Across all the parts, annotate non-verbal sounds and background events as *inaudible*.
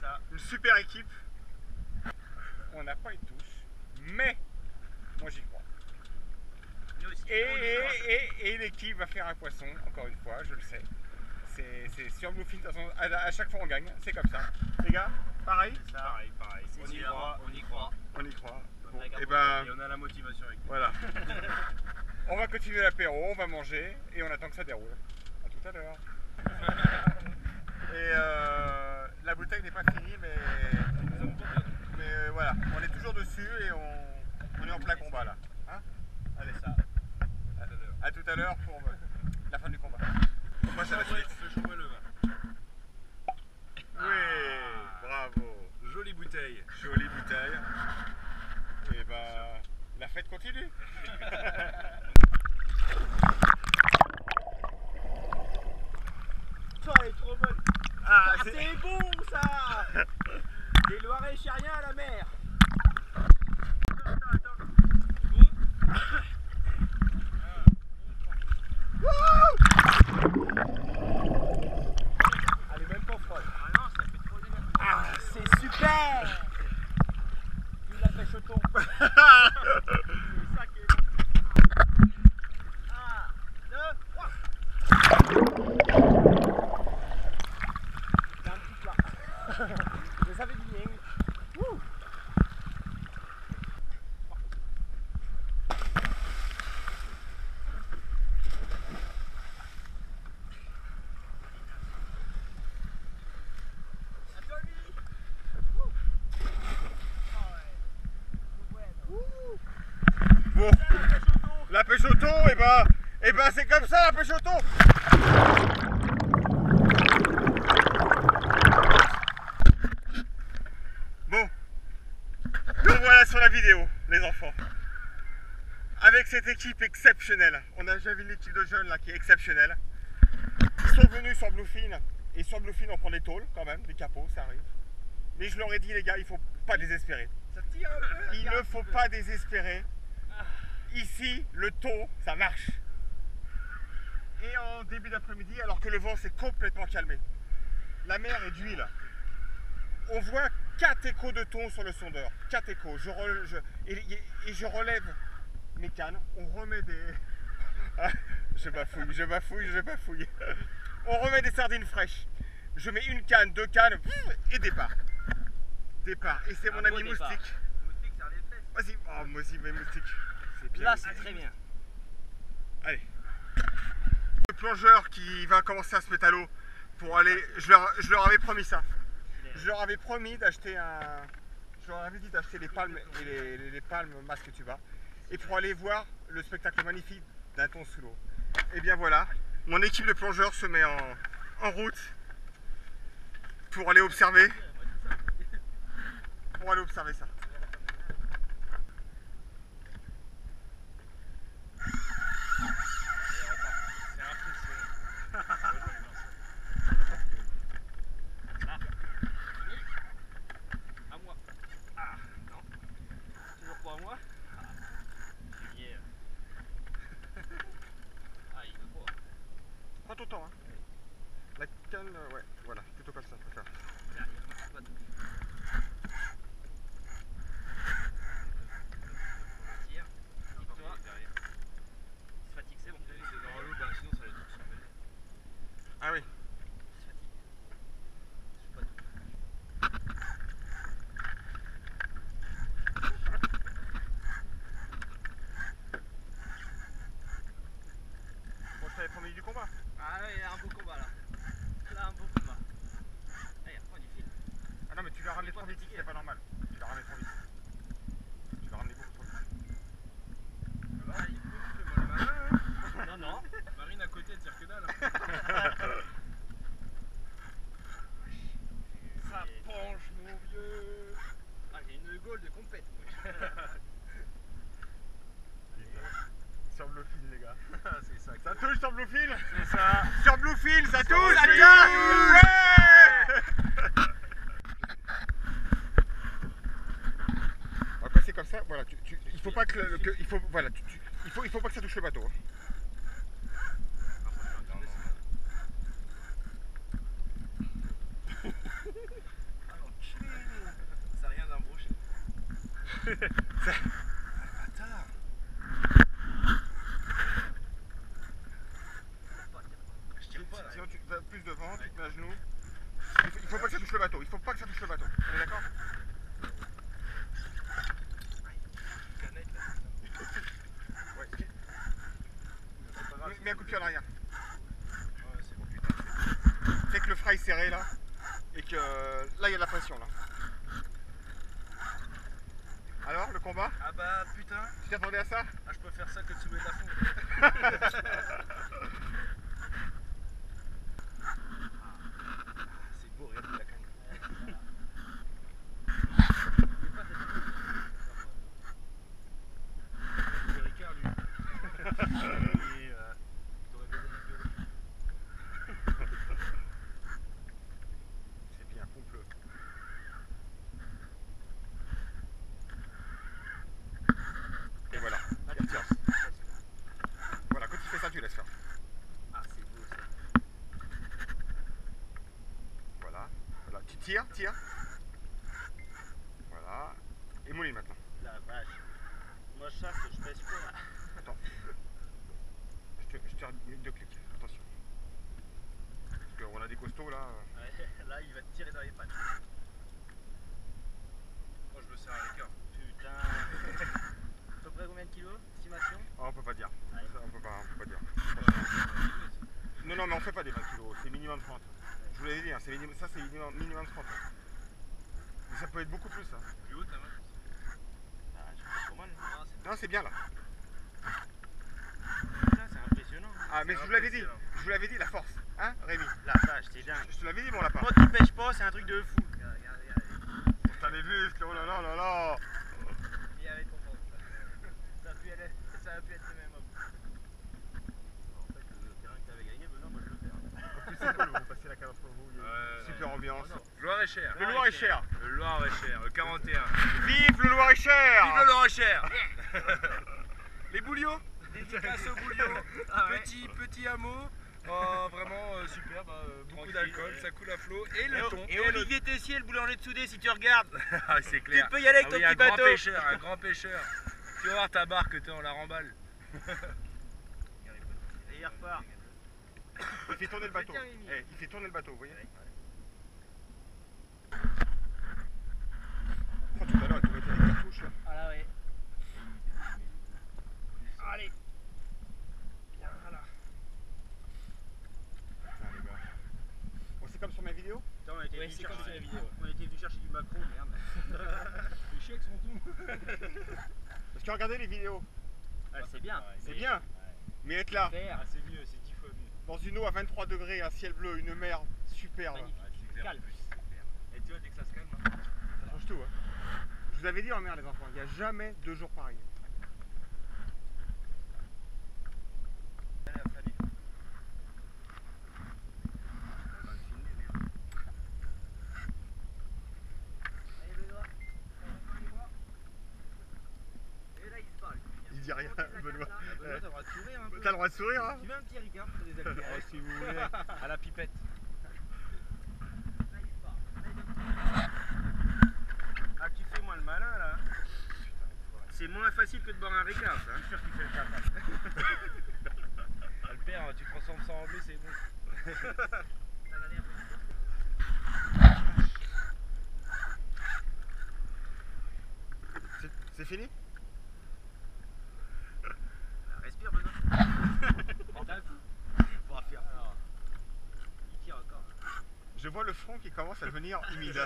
ça. Une super équipe. On n'a pas une touche, mais moi j'y crois. Aussi. Et, et, et- et l'équipe va faire un poisson, encore une fois, je le sais. C'est c'est sur façon, à, à chaque fois on gagne, c'est comme ça. Les gars, pareil ça. Pareil, pareil. On y croit. on y croit. On y croit. Bon, et ben Et on a la motivation avec nous. voilà. *laughs* on va continuer l'apéro, on va manger et on attend que ça déroule. A tout à l'heure. *laughs* et euh, la bouteille n'est pas finie, mais, mais euh, voilà, on est toujours dessus et on, on est en plein combat là. Hein? Allez, ça. À tout à l'heure. Pour euh, la fin du combat. Moi, le vin. Oui, bravo. Jolie bouteille. Jolie bouteille. Et ben, la fête continue. *laughs* Ça, elle est trop bonne. Ah, Ah, c'est bon ça Des Loiret chériens à la mer. Elle est même pas froide. Ah non, ça fait trop. Ah, c'est super Vive la pêche au thon. C'est ça qui est bon. Un, deux, trois. C'est un petit plat. Mais ça fait du bien. Ouh. À toi, Emily. Ouh. Ah ouais. Ouh. *laughs* La pêche au thon. et ben, et ben c'est comme ça la pêche au thon. Bon, nous voilà sur la vidéo, les enfants. Avec cette équipe exceptionnelle, on a déjà vu une équipe de jeunes là qui est exceptionnelle. Ils sont venus sur Bluefin, et sur Bluefin on prend des tôles quand même, des capots, ça arrive. Mais je leur ai dit les gars, il faut pas désespérer. Ça tire un peu. Il ne faut peu. pas désespérer. Ici, le taux, ça marche. Et en début d'après-midi, alors que le vent s'est complètement calmé, la mer est d'huile. On voit 4 échos de thon sur le sondeur. 4 échos. Je re- je- et, et je relève mes cannes. On remet des. Ah, *laughs* je bafouille, je bafouille, je bafouille. On remet des sardines fraîches. Je mets une canne, deux cannes, et départ. Départ. Et c'est mon ami départ. moustique. Moustique, ça les fesses. Vas-y, oh, moi aussi, mes moustiques. C'est très bien. Allez. Le plongeur qui va commencer à se mettre à l'eau pour aller. Je leur, avais promis ça. Je leur avais promis d'acheter un. Je leur avais dit d'acheter les palmes et les, les- palmes masque tuba. Et pour aller voir le spectacle magnifique d'un thon sous l'eau. Et bien voilà, mon équipe de plongeurs se met en, en route pour aller observer. Pour aller observer ça. C'est impressionnant. À moi. Ah, non. Toujours pas à moi Ah. Yeah. Ah, il veut pas. Prends ton temps. Hein. La canne, euh, ouais, voilà, plutôt comme ça. je préfère. Derrière, pas de- Tire. Toi. derrière. Il se fatigue, c'est bon. C'est dans l'eau, bah, sinon ça va être tout s'emmêler. Ah oui. Il se fatigue. Je suis pas tout. Bon, je t'avais promis du combat. Ah, là, il y a un beau combat là. Là, un beau combat. Allez, reprends du fil. Ah non, mais tu l'as ramené pas trop vite, fatigué. c'est pas normal. Tu l'as ramené trop vite. Tu l'as ramené beaucoup trop vite. Ah, il faut que je fais moi le malin, hein. Non, non. Marine à côté, elle tire que dalle. hein. Ça penche, mon vieux. Ah, j'ai une gaule de compète, moi. Sur Bluefield, les gars. C'est ça. Ça touche sur Bluefield C'est ça. Sur Bluefield, ça touche ça les touche. gars Ouais Après, c'est comme ça, voilà. Tu, tu- il faut pas que, le- que- il faut, voilà, tu- tu- il faut, il faut pas que ça touche le bateau. hein. Non, non. Là. Sinon tu vas plus devant, tu te mets à genoux. Il faut, pas que ça touche le bateau, il faut pas que ça touche le bateau. On est d'accord. Ouais. Grave. Mets un coup de pied en arrière. Ouais, c'est bon, putain. Fait que le est serré là. Et que euh, là il y a de la pression là. Alors le combat Ah bah putain. Tu t'attendais à ça Ah, je peux faire ça que de soulever de la fond. *laughs* C'est beau, regarde la canne. C'est Ricard, lui. Et, euh, t'aurais besoin d'un violon. C'est bien, pompe-le. Et voilà, il retire. Voilà, quand tu fais ça, tu laisses faire. Ah, c'est beau ça. Voilà, tires, tire. Voilà. Et mouline maintenant. La vache. Moi, je chasse, je pêche pas. Attends. Je te, je te remets deux clics. Attention. Parce qu'on a des costauds là. Ouais, là, il va te tirer dans les pattes. Moi, je me sers à Ricard. Putain. À peu près combien de kilos Estimation Oh, on peut pas dire. Ouais. Ça, on peut pas, on peut pas dire. Non, non, mais on fait pas des 20 kilos. C'est minimum 30. Je vous l'avais dit, hein, c'est minimum, ça c'est minimum, minimum 30. hein. Mais ça peut être beaucoup plus. Hein. Plus haut, ta main Ah, je fais pas mal. Ah, c'est bien là. Putain, c'est impressionnant. Ah, mais je vous l'avais dit. Je vous l'avais dit, la force. Hein, Rémi? La vache, c'est dingue. Je te l'avais dit, mon lapin. Moi qui pêche pas, c'est un truc de fou. Regarde, regarde, regarde. T'as les muscles, oh là là là là. Il avait content. Ça a pu aller, ça a pu être le même homme. En fait, le terrain que t'avais gagné, Benoît, moi je le fais. En plus, c'est cool, vous passez la carte entre vous. Il y a Ouais, une super ouais. ambiance. Loir-et-Cher. Le Loir-et-Cher. Le Loir-et-Cher, le 41. Vive le Loir-et-Cher Vive le Loir-et-Cher *laughs* Les bouillots Dédicace aux bouillots *laughs* Ah ouais. Petit, petit hameau. Oh, vraiment euh, super, bah, euh, beaucoup d'alcool, ouais. ça coule à flot. Et Et, le thon. et le- Olivier Tessier, le boulanger de Soudé, si tu regardes, *laughs* Ah, c'est tu clair. peux y aller avec Ah ton oui, un petit grand bateau. pêcheur, un grand pêcheur. Tu vas voir ta barque, en la remballe. Et il repart. Il fait tourner le bateau. Eh, il fait tourner le bateau, vous voyez Oh, tout à l'heure, il mettait des cartouches là. Ah là, ouais. Allez Voilà. Ah, les gars. Bon, c'est comme sur mes vidéos Putain, on était Ouais, venu chercher comme sur la vidéo. On était venu chercher du macro, merde. *laughs* Les chèques sont tout. *laughs* Parce que regardez les vidéos, Ah, c'est bien. c'est bien. Mais être là. Ah, c'est mieux, c'est 10 fois mieux. dans une eau à 23 degrés, un ciel bleu, une mer superbe. Ouais. Calme. Et tu vois, dès que ça se calme, hein. ça change tout. Hein. Je vous avais dit en mer, les enfants, il n'y a jamais deux jours pareils. Allez, après, allez. On va le filmer, lui. Allez, Benoît. Et là, il se bat. Dit rien, Benoît. Benoît, t'as le droit de sourire un peu. T'as le droit de sourire, hein Tu veux un petit Ricard pour des amis *laughs* Ouais, si vous voulez, *laughs* à la pipette. Ah, tu fais moins le malin là. C'est moins facile que de boire un Ricard, ça. Je suis sûr qu'il fait le taf. Ah, *laughs* Le père, tu transformes ça en blé, c'est bon. C'est fini Respire, Benoît. D'un coup. On va faire ça. Il tire encore. Je vois le front qui commence à devenir *laughs* humide.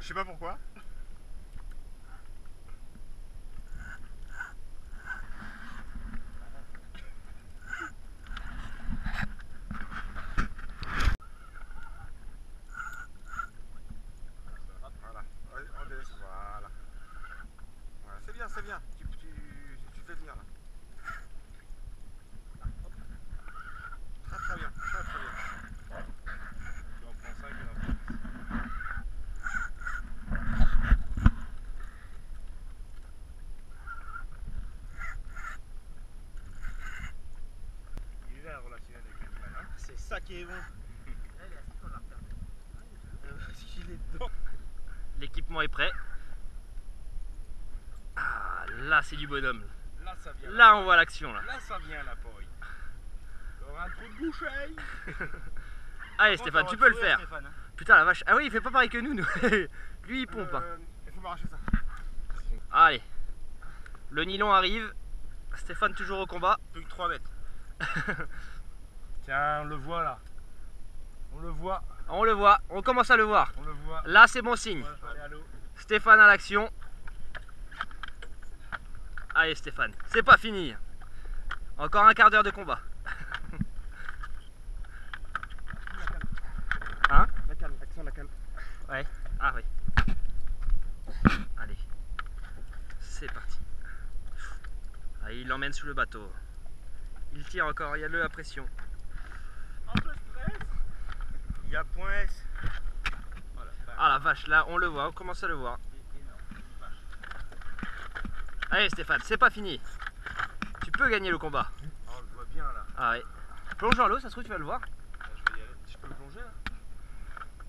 Je sais pas pourquoi. Voilà. C'est bien, c'est bien. Tu, tu, tu fais venir là. Hop. Très très bien, très très bien. Tu en prends 5 et en prends 10. Il est relationnel avec l'animal, hein. C'est ça qui est bon. L'équipement est prêt. Là, c'est du bonhomme. Là, ça vient. Là, on voit l'action. Là. Là, ça vient la poille. T'auras un trou de boucheille. *laughs* Allez, Stéphane, tu peux le faire. Putain, la vache. Ah oui, il fait pas pareil que nous. nous. *laughs* Lui, il pompe. hein. Euh, Il faut m'arracher ça. Allez. Le nylon arrive. Stéphane, toujours au combat. Plus que 3 mètres. *laughs* Tiens, on le voit là. On le voit, On le voit. On commence à le voir. on le voit. Là, c'est bon signe. Allez. Stéphane à l'action. Allez, Stéphane. C'est pas fini. Encore un quart d'heure de combat. *laughs* Hein La calme, action, la calme. Ah oui. Allez. C'est parti. Ah, il l'emmène sous le bateau. Il tire encore, il y a le à pression. Un peu de stress. Il y a point S. Ah la vache, là on le voit, on commence à le voir. Allez Stéphane, c'est pas fini. Tu peux gagner le combat. Oh, on le voit bien là. Ah ouais. Plonge dans l'eau, ça se trouve tu vas le voir. Ah, Je vais y aller. Je peux plonger là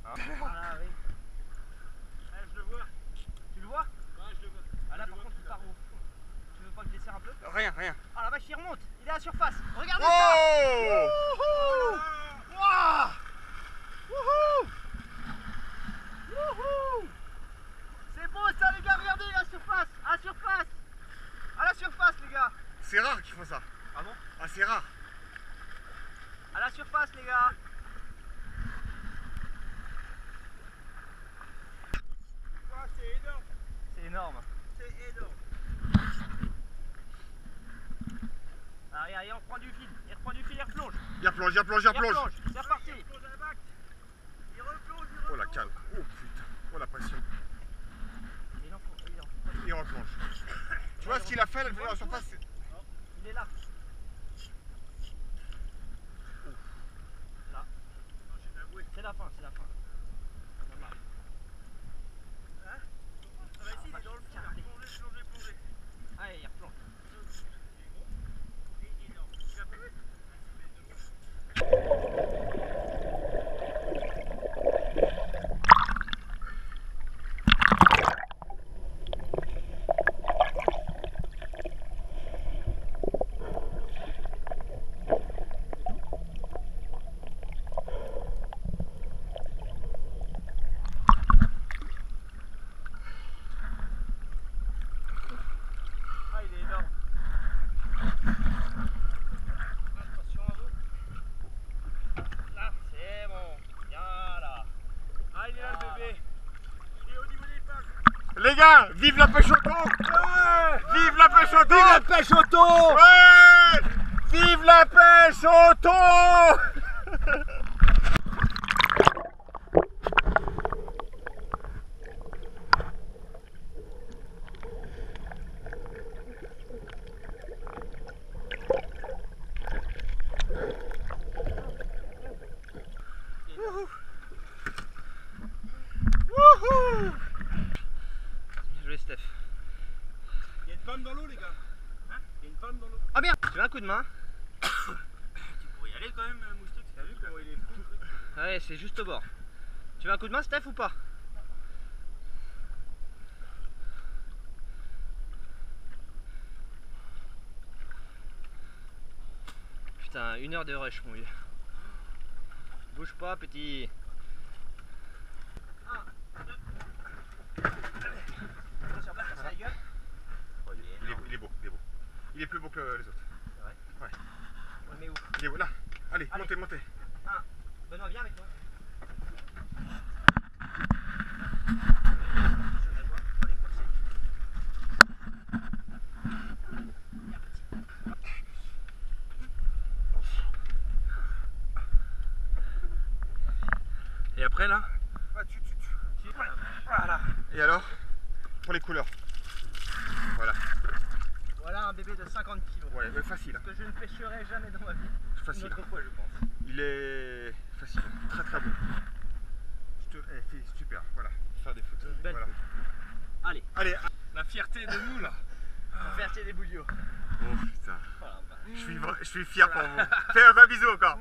Ah *laughs* oui. Je le vois. Tu le vois Ouais, je le vois. Ah là Je par contre tout il part où Tu veux pas que je desserre un peu Rien, rien. Ah la vache il remonte, il est à la surface. Regardez Oh ça Wouhou C'est beau ça les gars, regardez à la surface, à la surface À la surface les gars C'est rare qu'ils font ça. Ah bon? Ah, c'est rare. À la surface les gars Ah, c'est énorme. C'est énorme. C'est énorme. Ah, regarde, il reprend du fil, il reprend du fil, il replonge. Il replonge, il replonge, il replonge, c'est reparti. Il plonge à la bac. Il il Oh la putain. Oh la pression. Il en faut, il en faut. Il replonge. Tu vois ce qu'il a fait là, en surface? Il est. Là. C'est la fin, c'est la fin. On marche. On va essayer, il est dans le fond. Tiens, là. allez. Plonger, plonger, plonger. Allez, il replonge. Il est énorme. Tu l'as pas vu Ah, il est énorme. Attention à vous. Là, c'est bon. Bien là. Ah, il est là le bébé. Il est au niveau des pattes. Les gars, vive la pêche au thon Vive la pêche au thon la pêche au thon Ouais Vive la pêche au thon Wouhou Bien joué, Steph. Il y a une panne dans l'eau, les gars. Hein Il y a une panne dans l'eau. Ah merde Tu veux un coup de main *coughs* Tu pourrais y aller quand même, Moustique. T'as vu comment il est fou le truc Ouais, c'est juste au bord. Tu veux un coup de main, Steph, ou pas? Putain, une heure de rush, mon vieux. Bouge pas, petit. Est beau, il est beau, il est beau. Il est plus beau que les autres. Met où Il est beau, là. Allez, Allez. montez, montez. Benoît, viens avec moi. Et après là Ah. Voilà. Et alors? Pour les couleurs. Voilà. Voilà un bébé de 50 kg Ouais, mais facile. hein. que je ne pêcherai jamais dans ma vie. Une Facile. autre fois, je pense. Il est facile. Très très beau. Je te... eh, fais- super. Voilà. Faire des photos. Belle Voilà. Allez, Allez. La fierté de nous, là. fait acheter des bouillots. Oh putain. Voilà, bah. Je suis, je suis fier pour vous. Fais un bisou encore.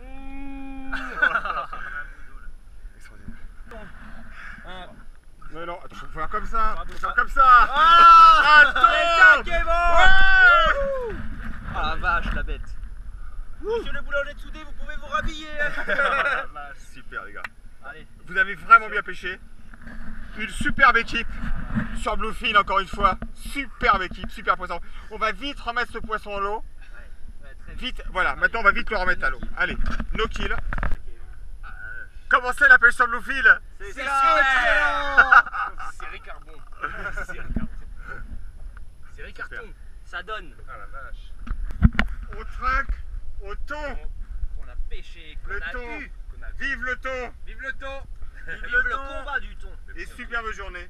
Extraordinaire. Un, Mais non, faut faire comme ça. Faut faire comme ça. Ah Attends Ah la vache, la bête. Monsieur le boulanger de Soudé, vous pouvez vous rhabiller. *laughs* Ah, vache, Super les gars. Allez, Vous avez vraiment bien pêché. Une superbe équipe sur Bluefin encore une fois. Superbe équipe, super poisson. On va vite remettre ce poisson à l'eau. ouais, très vite. Vite, voilà, maintenant on va vite le remettre à l'eau. Allez, no kill. Comment c'est la pêche sur Bluefin C'est C'est excellent C'est Ricardon. C'est Ricardon. C'est Ricardon. Ça donne Ah la vache. On trinque au thon. qu'on a pêché, qu'on Le a thon. eu. Qu'on a- Vive le thon Vive le thon *laughs* Vive le combat du thon. et superbe journée.